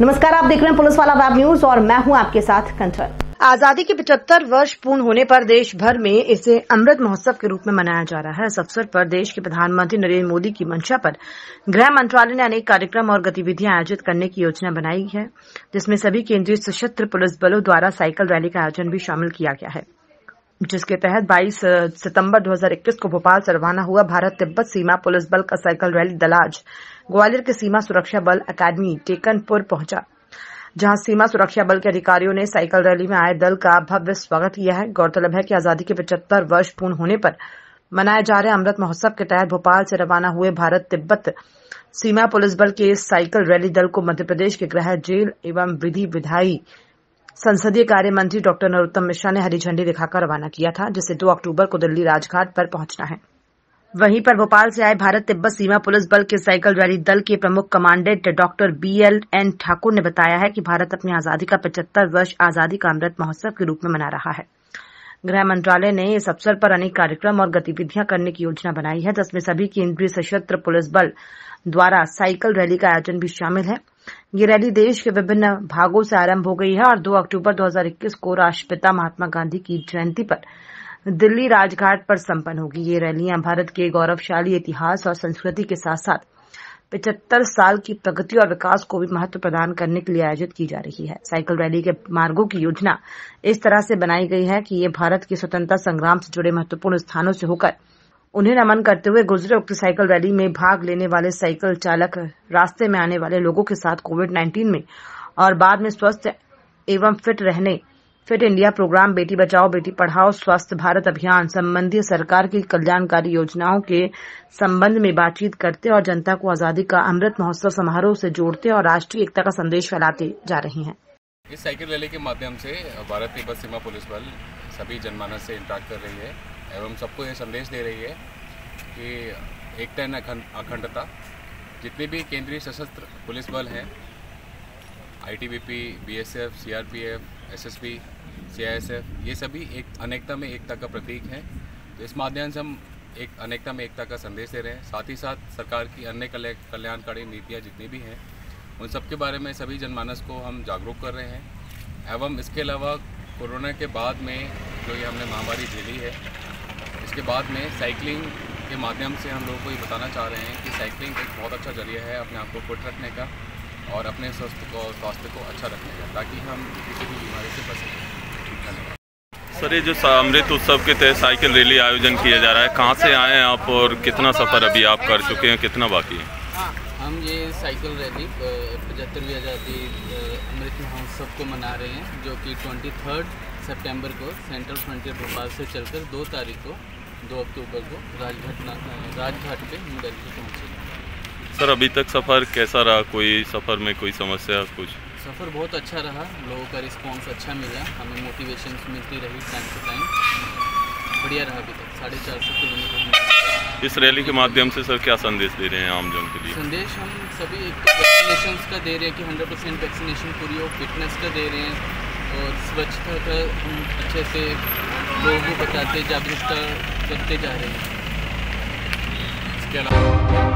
नमस्कार, आप देख रहे हैं पुलिस वाला वेब न्यूज़ और मैं हूँ आपके साथ कंचन आज़ादी के 75 वर्ष पूर्ण होने पर देश भर में इसे अमृत महोत्सव के रूप में मनाया जा रहा है। इस अवसर पर देश के प्रधानमंत्री नरेंद्र मोदी की मंशा पर गृह मंत्रालय ने अनेक कार्यक्रम और गतिविधियाँ आयोजित करने की योजना बनाई है, जिसमें सभी केंद्रीय सशस्त्र पुलिस बलों द्वारा साइकिल रैली का आयोजन भी शामिल किया गया है, जिसके तहत 22 सितंबर 2021 को भोपाल से रवाना हुआ, भारत तिब्बत सीमा पुलिस बल का साइकिल रैली दल आज ग्वालियर के सीमा सुरक्षा बल अकादमी टेकनपुर पहुँचा। जहाँ सीमा सुरक्षा बल के अधिकारियों ने साइकिल रैली में आए दल का भव्य स्वागत किया है। गौरतलब है कि आज़ादी के पचहत्तर वर्ष पूर्ण होने पर मनाए जा रहे अमृत महोत्सव के तहत भोपाल से रवाना हुए भारत तिब्बत सीमा पुलिस बल के साइकिल रैली दल को मध्यप्रदेश के गृह, जेल एवं विधि विधायी संसदीय कार्य मंत्री डॉक्टर नरोत्तम मिश्रा ने हरी झंडी दिखाकर रवाना किया था, जिसे 2 अक्टूबर को दिल्ली राजघाट पर पहुँचना है। वहीं पर भोपाल से आए भारत तिब्बत सीमा पुलिस बल के साइकिल रैली दल के प्रमुख commandant doctor B L N Thakur ने बताया है कि भारत अपनी आज़ादी का पचहत्तर वर्ष आज़ादी का अमृत महोत्सव के रूप में मना रहा है। गृह मंत्रालय ने इस अवसर पर अनेक कार्यक्रम और गतिविधियाँ करने की योजना बनाई है, जिसमें सभी केंद्रीय सशस्त्र पुलिस बल द्वारा साइकिल रैली का आयोजन भी शामिल है। ये रैली देश के विभिन्न भागों से आरंभ हो गई है और 2 अक्टूबर 2021 को राष्ट्रपिता महात्मा गांधी की जयंती पर दिल्ली राजघाट पर संपन्न होगी ये रैलियाँ भारत के गौरवशाली इतिहास और संस्कृति के साथ साथ पिचहत्तर साल की प्रगति और विकास को भी महत्व प्रदान करने के लिए आयोजित की जा रही है। साइकिल रैली के मार्गों की योजना इस तरह से बनाई गई है कि ये भारत की स्वतंत्रता संग्राम से जुड़े महत्वपूर्ण स्थानों से होकर उन्हें नमन करते हुए गुजरे उक्त साइकिल रैली में भाग लेने वाले साइकिल चालक रास्ते में आने वाले लोगों के साथ कोविड नाइन्टीन में और बाद में स्वस्थ एवं फिट रहने fit India programme Beti Bachao Beti Padhao स्वस्थ भारत अभियान संबंधी सरकार की कल्याणकारी योजनाओं के संबंध में बातचीत करते और जनता को आज़ादी का अमृत महोत्सव समारोह से जोड़ते और राष्ट्रीय एकता का संदेश फैलाते जा रहे हैं। इस साइकिल रैली के माध्यम से भारत तिब्बत सीमा पुलिस बल सभी जनमानस से इंटरेक्ट कर रही है एवं सबको ये संदेश दे रही है कि एकता अखंडता जितने भी केंद्रीय सशस्त्र पुलिस बल हैं ITBP, BSF, CRPF, SSB, CISF ये सभी एक अनेकता में एकता का प्रतीक है। तो इस माध्यम से हम एक अनेकता में एकता का संदेश दे रहे हैं। साथ ही साथ सरकार की अन्य कल्याणकारी नीतियाँ जितनी भी हैं उन सब के बारे में सभी जनमानस को हम जागरूक कर रहे हैं। एवं इसके अलावा कोरोना के बाद में जो ये हमने महामारी झेली है इसके बाद में साइकिलिंग के माध्यम से हम लोगों को ये बताना चाह रहे हैं कि साइकिलिंग एक बहुत अच्छा ज़रिया है अपने आप को फिट रखने का। और अपने स्वास्थ्य को स्वास्थ्य को अच्छा रखने का ताकि हम किसी भी बीमारी से बच। सकें धन्यवाद। सर ये जो अमृत उत्सव के तहत साइकिल रैली आयोजन किया जा रहा है कहाँ से आए हैं आप और कितना सफ़र अभी आप कर चुके हैं कितना बाकी है? हम ये साइकिल रैली पचहत्तरवीं आज़ादी अमृत महोत्सव को मना रहे हैं जो कि ट्वेंटी थर्ड सेप्टेम्बर को सेंट्रल फ्रंटियर भोपाल से चलकर दो तारीख को दो अक्टूबर को राजघाट राजघाट पे न्यू दिल्ली पहुँचेगा। सर अभी तक सफ़र कैसा रहा? कोई सफ़र में कोई समस्या कुछ? सफ़र बहुत अच्छा रहा। लोगों का रिस्पांस अच्छा मिला। हमें मोटिवेशन मिलती रही टाइम टू टाइम बढ़िया रहा अभी तक। साढ़े चार सौ किलोमीटर इस रैली के माध्यम से सर क्या संदेश दे रहे हैं आम जन के लिए? संदेश हम सभी एक तो वैक्सीनेशन का दे रहे हैं कि हंड्रेड परसेंट वैक्सीनेशन पूरी हो फिटनेस का दे रहे हैं और स्वच्छता का हम अच्छे से लोगों को बताते जागरूकता करते जा रहे हैं। इसके अलावा